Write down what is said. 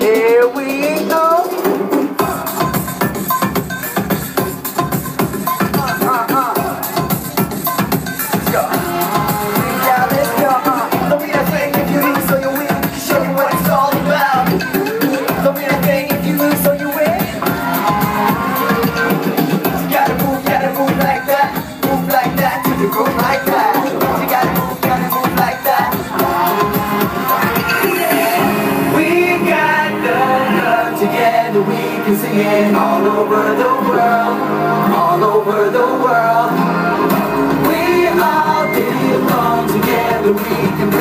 Eu Together we can sing it all over the world, all over the world. We all belong together, we can